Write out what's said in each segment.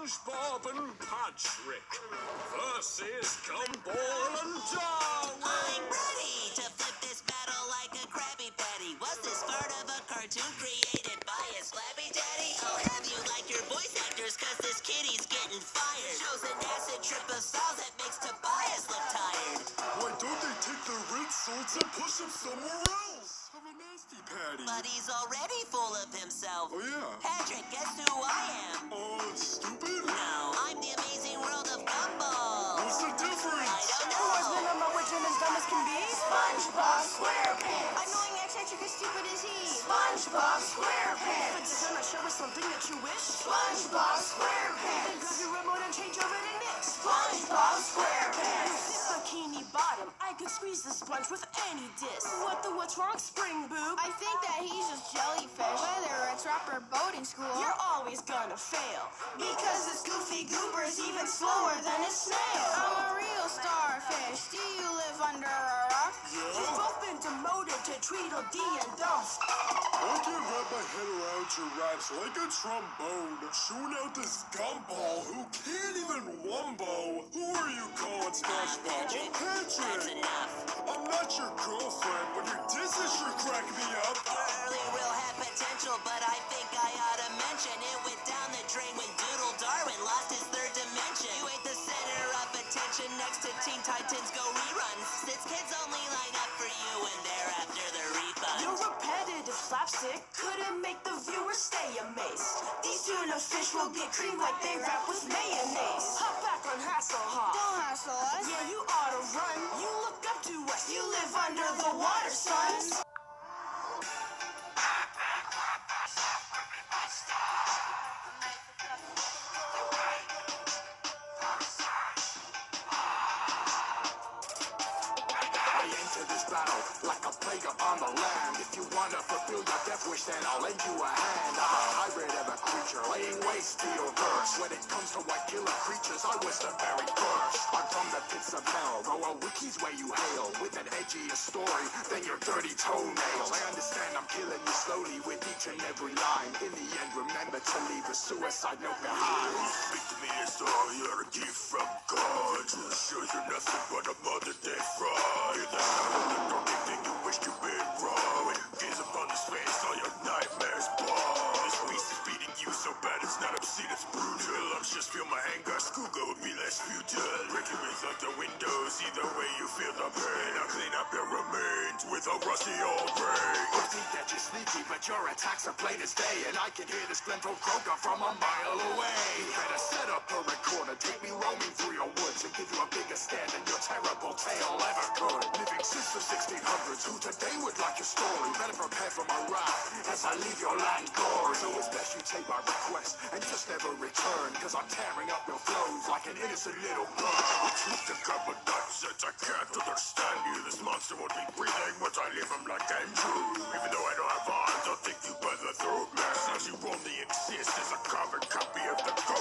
SpongeBob and Patrick versus Gumball and Darwin. I'm ready to flip this battle like a Krabby Patty. Was this part of a cartoon created by a Slappy Daddy? I'll have you like your voice actors, cause this kitty's getting fired. Shows an acid trip of styles that makes Tobias look tired. Why don't they take their red swords and push them somewhere else? Have patty. But he's already full of himself. Oh yeah. Patrick, guess who I am? Oh, stupid? No, I'm the amazing world of Gumball. What's the difference? I don't Who has been know. on my witch and as dumb as can be? SpongeBob SquarePants. Annoying eccentric as stupid as he. SpongeBob But SquarePants. doesn't I show us something that you wish? SpongeBob Then SquarePants. grab your remote and change over to Nick. SpongeBob SquarePants. Bottom, I could squeeze the sponge with any disc. What the what's wrong, Spring Boob? I think that he's just jellyfish, whether it's rap or boating school. You're always gonna fail. Because this goofy goober's even slower than a snail. I'm a real starfish. Tweedledee and Dumps. I can't wrap my head around your raps like a trombone. Shooting out this gumball who can't even wumbo. Who are you calling SpongeBob? Patrick, Oh, that's Patrick. enough. I'm not your girlfriend, but your disses sure crack me slapstick couldn't make the viewer stay amazed. These tuna fish will get creamed like they wrap with mayonnaise. Hop back on Hasselhoff. Don't hassle us. Yeah, you ought to run. You look up to us. You live under the water, sons. Battle like a plague upon the land. If you wanna fulfill your death wish, then I'll lend you a hand. I'm a hybrid of a creature, laying waste your verse. When it comes to white killer creatures, I was the very first. I'm from the pits of hell, though a wiki's where you hail. With an edgier story than your dirty toenails. I understand I'm killing you slowly with each and every line. In the end, remember to leave a suicide note behind. Speak to me as though you're a gift from God. To assure you nothing but a mother day fraud. You're the devil, don't think way you feel the pain. I'll clean up your remains with a rusty old ring. You think that you're sneaky, but your attacks are plain as day. And I can hear this Glenfro croaker from a mile away. You better set up a recorder, take me roaming through give you a bigger stand than your terrible tale ever could. Living since the 1600s, who today would like your story? Better prepare for my wrath as I leave your land gory. So it's best you take my request and just never return. Cause I'm tearing up your flows like an innocent little. The truth to come with nonsense, I can't understand you. This monster won't be breathing once I leave him like Andrew. Even though I don't have arms, I'll take you by the throat, man. Since you only exist as a carbon copy of the to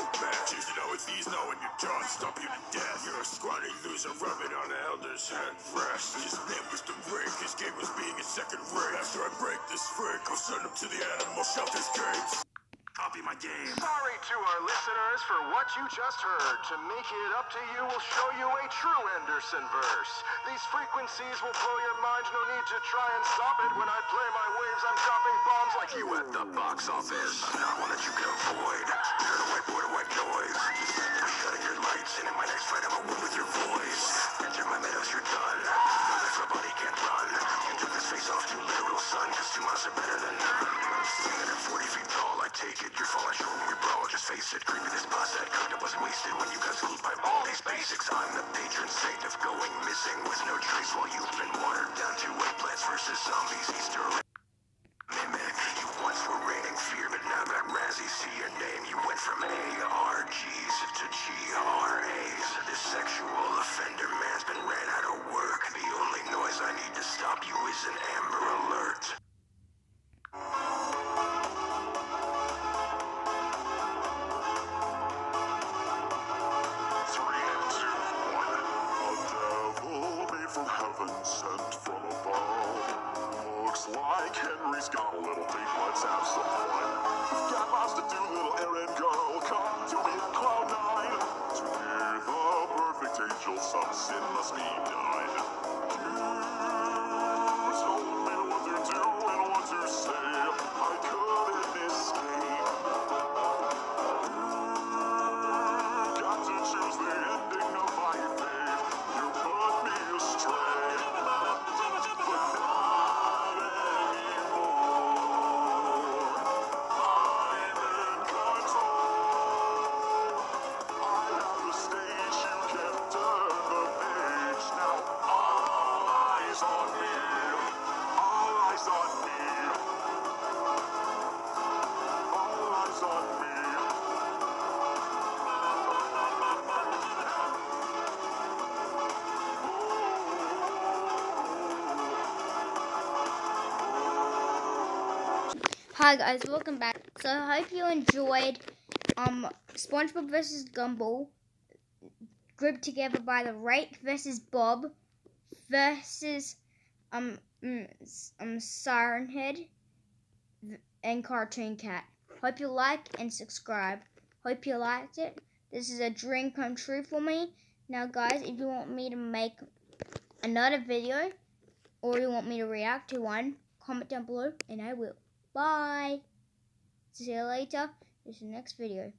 with these knowing your jaw stop you to death. You're a scrawny loser rubbing on an elder's head rest. His name was the Rick, his game was being a second rate. After I break this freak, I'll send him to the animal shelter's gates. Copy my game. Sorry to our listeners for what you just heard. To make it up to you, we'll show you a true Henderson verse. These frequencies will blow your mind, no need to try and stop it. When I play my waves, I'm dropping bombs like you at the box office. I'm Not one that you can avoid. The white boy to white noise. I'm shutting your lights, and in my next fight, I'm a win with your when you got schooled by all these basics. I'm the patron saint of going missing with no trace while you've been watered down to eggplants versus zombies. Easter. You once were raining fear, but now that see your name, you went from ARGs to GRAs. This sexual offender man's been ran out of work. The only noise I need to stop you is an Amber He's got a little pig, let's have some fun. We've Got lots to do, little errand girl, come to me on cloud nine. To hear the perfect angel, some sin must be done. Hi guys, welcome back. So I hope you enjoyed um SpongeBob versus Gumball grouped together by the Rake versus Bob versus um mm, um Siren Head and Cartoon Cat. Hope you like and subscribe. Hope you liked it. This is a dream come true for me. Now guys, if you want me to make another video or you want me to react to one, comment down below and I will. Bye. See you later. This is the next video.